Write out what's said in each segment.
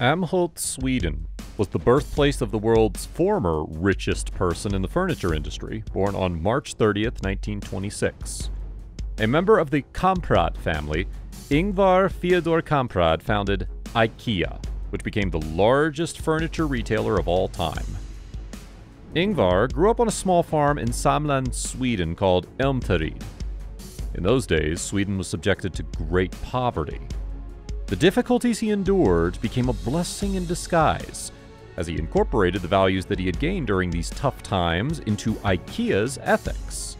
Älmhult, Sweden, was the birthplace of the world's former richest person in the furniture industry, born on March 30th, 1926. A member of the Kamprad family, Ingvar Feodor Kamprad founded IKEA, which became the largest furniture retailer of all time. Ingvar grew up on a small farm in Smaland, Sweden called Elmtaryd. In those days, Sweden was subjected to great poverty. The difficulties he endured became a blessing in disguise, as he incorporated the values that he had gained during these tough times into IKEA's ethics.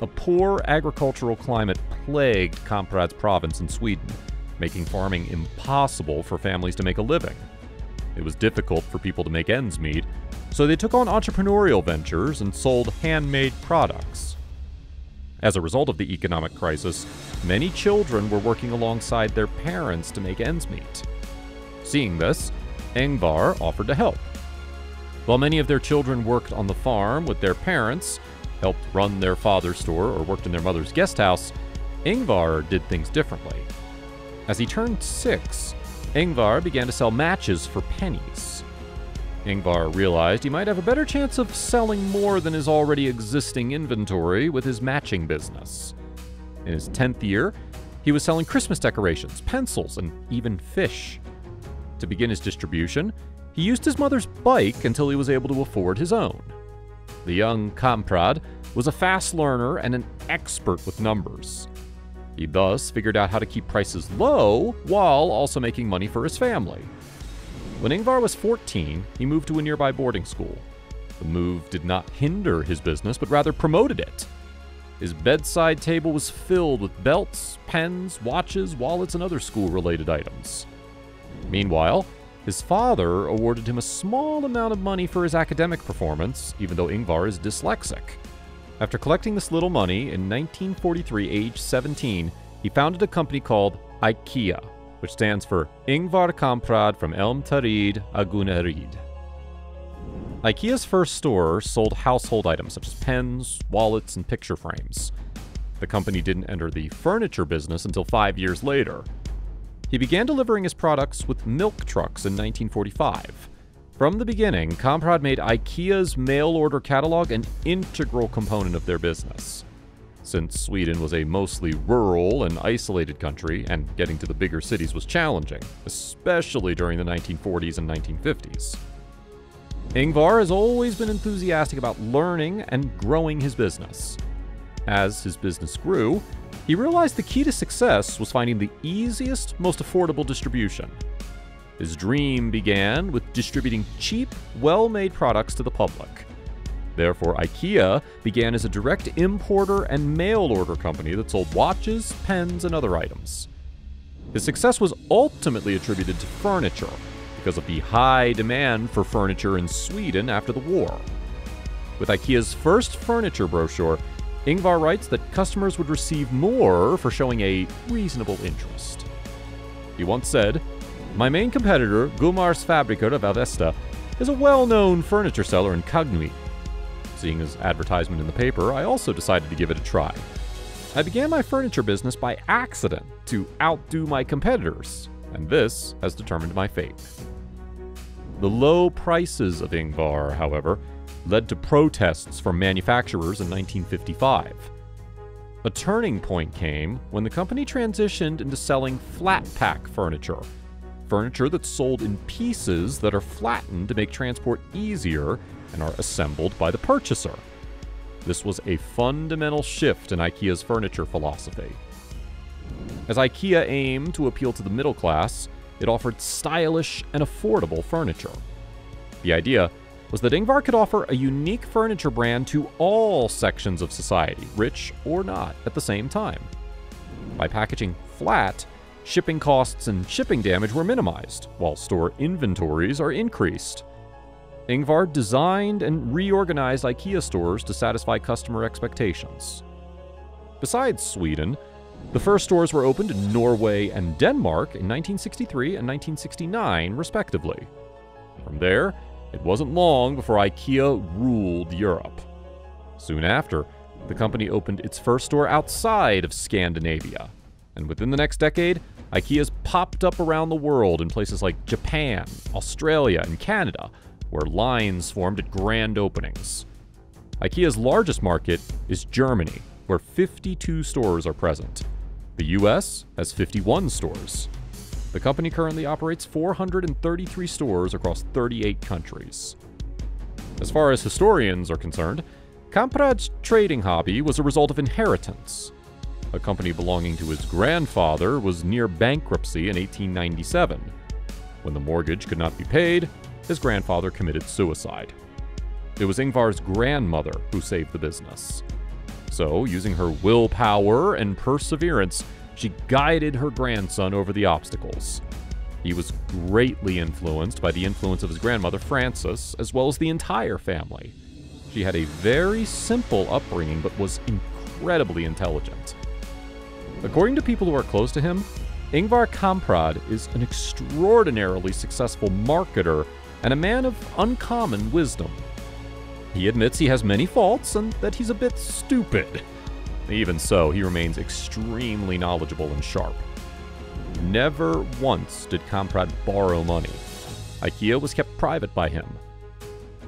A poor agricultural climate plagued Kamprad's province in Sweden, making farming impossible for families to make a living. It was difficult for people to make ends meet, so they took on entrepreneurial ventures and sold handmade products. As a result of the economic crisis, many children were working alongside their parents to make ends meet. Seeing this, Ingvar offered to help. While many of their children worked on the farm with their parents, helped run their father's store, or worked in their mother's guest house, Ingvar did things differently. As he turned six, Ingvar began to sell matches for pennies. Ingvar realized he might have a better chance of selling more than his already existing inventory with his matching business. In his 10th year, he was selling Christmas decorations, pencils, and even fish. To begin his distribution, he used his mother's bike until he was able to afford his own. The young Kamprad was a fast learner and an expert with numbers. He thus figured out how to keep prices low while also making money for his family. When Ingvar was 14, he moved to a nearby boarding school. The move did not hinder his business, but rather promoted it. His bedside table was filled with belts, pens, watches, wallets, and other school related items. Meanwhile, his father awarded him a small amount of money for his academic performance, even though Ingvar is dyslexic. After collecting this little money, in 1943, age 17, he founded a company called IKEA, which stands for Ingvar Kamprad from Elmtaryd, Agunnaryd. IKEA's first store sold household items such as pens, wallets, and picture frames. The company didn't enter the furniture business until five years later. He began delivering his products with milk trucks in 1945. From the beginning, Kamprad made IKEA's mail order catalog an integral component of their business. Since Sweden was a mostly rural and isolated country, and getting to the bigger cities was challenging, especially during the 1940s and 1950s. Ingvar has always been enthusiastic about learning and growing his business. As his business grew, he realized the key to success was finding the easiest, most affordable distribution. His dream began with distributing cheap, well made products to the public. Therefore, IKEA began as a direct importer and mail order company that sold watches, pens, and other items. His success was ultimately attributed to furniture because of the high demand for furniture in Sweden after the war. With IKEA's first furniture brochure, Ingvar writes that customers would receive more for showing a reasonable interest. He once said, My main competitor, Gullmars Fabriker of Avesta, is a well known furniture seller in Kagnui. Seeing his advertisement in the paper, I also decided to give it a try. I began my furniture business by accident to outdo my competitors, and this has determined my fate. The low prices of Ingvar, however, led to protests from manufacturers in 1955. A turning point came when the company transitioned into selling flat pack furniture, furniture that's sold in pieces that are flattened to make transport easier and are assembled by the purchaser. This was a fundamental shift in IKEA's furniture philosophy. As IKEA aimed to appeal to the middle class, it offered stylish and affordable furniture. The idea was that Ingvar could offer a unique furniture brand to all sections of society, rich or not, at the same time. By packaging flat, shipping costs and shipping damage were minimized, while store inventories are increased. Ingvar designed and reorganized IKEA stores to satisfy customer expectations. Besides Sweden, the first stores were opened in Norway and Denmark in 1963 and 1969, respectively. From there, it wasn't long before IKEA ruled Europe. Soon after, the company opened its first store outside of Scandinavia, and within the next decade, IKEA's popped up around the world in places like Japan, Australia, and Canada, where lines formed at grand openings. IKEA's largest market is Germany, where 52 stores are present. The US has 51 stores. The company currently operates 433 stores across 38 countries. As far as historians are concerned, Kamprad's trading hobby was a result of inheritance. A company belonging to his grandfather was near bankruptcy in 1897. When the mortgage could not be paid, his grandfather committed suicide. It was Ingvar's grandmother who saved the business. So, using her willpower and perseverance, she guided her grandson over the obstacles. He was greatly influenced by the influence of his grandmother, Frances, as well as the entire family. She had a very simple upbringing but was incredibly intelligent. According to people who are close to him, Ingvar Kamprad is an extraordinarily successful marketer and a man of uncommon wisdom. He admits he has many faults and that he's a bit stupid. Even so, he remains extremely knowledgeable and sharp. Never once did Kamprad borrow money. IKEA was kept private by him.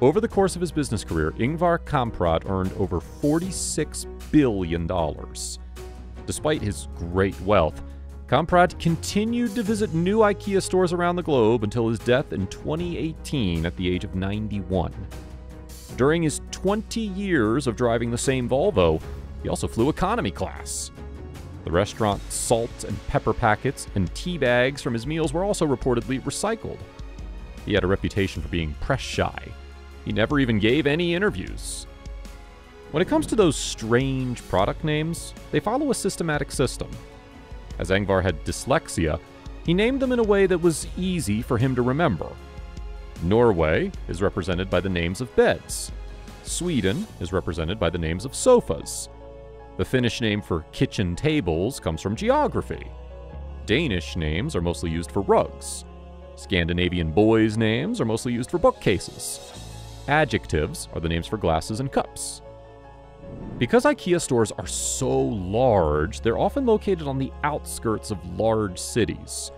Over the course of his business career, Ingvar Kamprad earned over $46 billion. Despite his great wealth, Kamprad continued to visit new IKEA stores around the globe until his death in 2018 at the age of 91. During his 20 years of driving the same Volvo, he also flew economy class. The restaurant salt and pepper packets and tea bags from his meals were also reportedly recycled. He had a reputation for being press shy. He never even gave any interviews. When it comes to those strange product names, they follow a systematic system. As Ingvar had dyslexia, he named them in a way that was easy for him to remember. Norway is represented by the names of beds. Sweden is represented by the names of sofas. The Finnish name for kitchen tables comes from geography. Danish names are mostly used for rugs. Scandinavian boys' names are mostly used for bookcases. Adjectives are the names for glasses and cups. Because IKEA stores are so large, they're often located on the outskirts of large cities.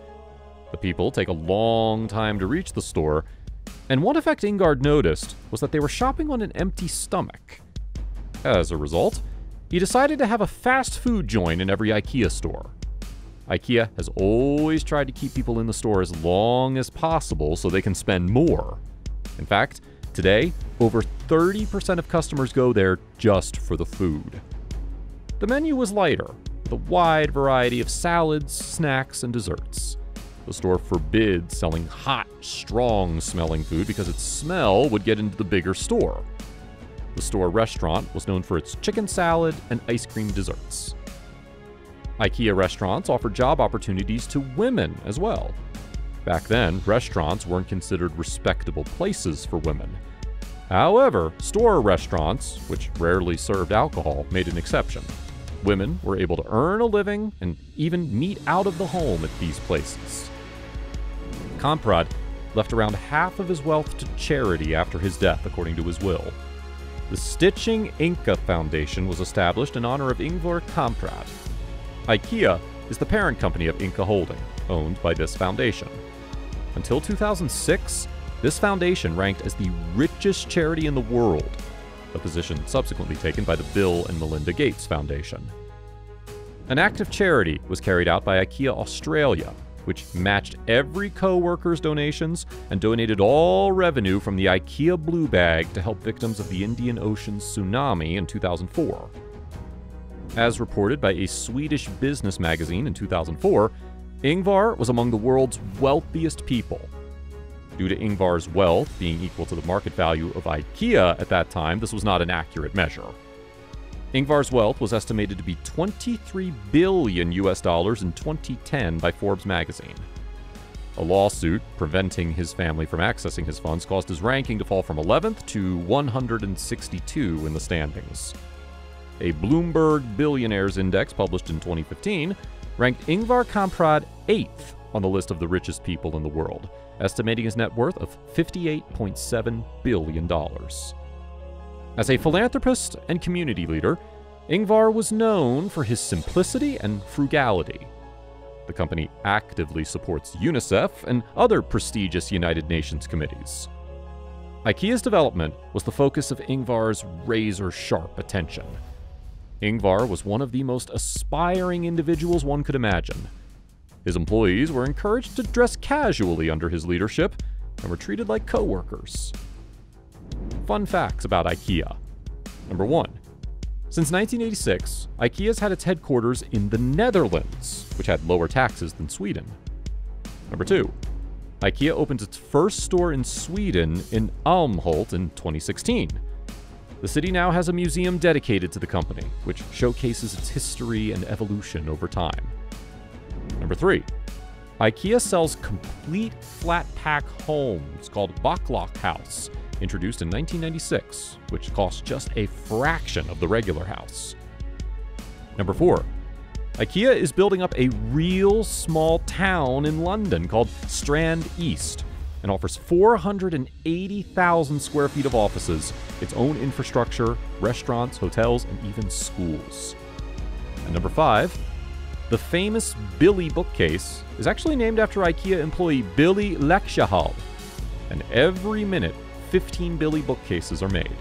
The people take a long time to reach the store, and one effect Ingvar noticed was that they were shopping on an empty stomach. As a result, he decided to have a fast food joint in every IKEA store. IKEA has always tried to keep people in the store as long as possible so they can spend more. In fact, today, over 30% of customers go there just for the food. The menu was lighter, with a wide variety of salads, snacks, and desserts. The store forbids selling hot, strong smelling food because its smell would get into the bigger store. The store restaurant was known for its chicken salad and ice cream desserts. IKEA restaurants offer job opportunities to women as well. Back then, restaurants weren't considered respectable places for women. However, store restaurants, which rarely served alcohol, made an exception. Women were able to earn a living and even meet out of the home at these places. Kamprad left around half of his wealth to charity after his death, according to his will. The Stichting Ingka Foundation was established in honor of Ingvar Kamprad. IKEA is the parent company of Ingka Holding, owned by this foundation. Until 2006, this foundation ranked as the richest charity in the world, a position subsequently taken by the Bill and Melinda Gates Foundation. An act of charity was carried out by IKEA Australia which matched every co worker's donations and donated all revenue from the IKEA Blue Bag to help victims of the Indian Ocean tsunami in 2004. As reported by a Swedish business magazine in 2004, Ingvar was among the world's wealthiest people. Due to Ingvar's wealth being equal to the market value of IKEA at that time, this was not an accurate measure. Ingvar's wealth was estimated to be 23 billion US dollars in 2010 by Forbes magazine. A lawsuit preventing his family from accessing his funds caused his ranking to fall from 11th to 162 in the standings. A Bloomberg Billionaires Index published in 2015 ranked Ingvar Kamprad 8th on the list of the richest people in the world, estimating his net worth of $58.7 billion. As a philanthropist and community leader, Ingvar was known for his simplicity and frugality. The company actively supports UNICEF and other prestigious United Nations committees. IKEA's development was the focus of Ingvar's razor sharp attention. Ingvar was one of the most aspiring individuals one could imagine. His employees were encouraged to dress casually under his leadership and were treated like coworkers. Fun facts about IKEA. Number 1. Since 1986, IKEA's had its headquarters in the Netherlands, which had lower taxes than Sweden. Number 2. IKEA opened its first store in Sweden in Älmhult in 2016. The city now has a museum dedicated to the company, which showcases its history and evolution over time. Number 3. IKEA sells complete flat pack homes called BoKlok-House, introduced in 1996, which costs just a fraction of the regular house. Number 4. IKEA is building up a real small town in London called Strand East and offers 480,000 square feet of offices, its own infrastructure, restaurants, hotels, and even schools. And number 5. The famous Billy bookcase is actually named after IKEA employee Billy Lagershäll, and every minute 15 Billy bookcases are made.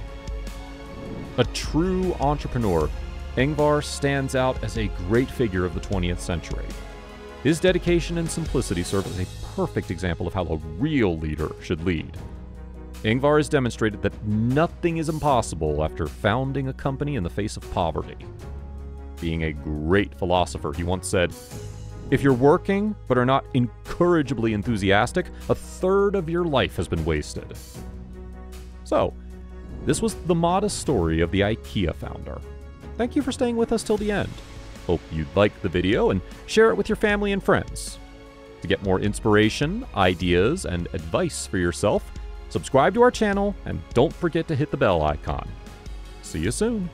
A true entrepreneur Ingvar stands out as a great figure of the 20th century. His dedication and simplicity serve as a perfect example of how a real leader should lead. Ingvar has demonstrated that nothing is impossible after founding a company in the face of poverty. Being a great philosopher, he once said, If you're working but are not incorrigibly enthusiastic, a third of your life has been wasted. So, this was the modest story of the IKEA founder. Thank you for staying with us till the end. Hope you liked the video and share it with your family and friends. To get more inspiration, ideas, and advice for yourself, subscribe to our channel and don't forget to hit the bell icon. See you soon.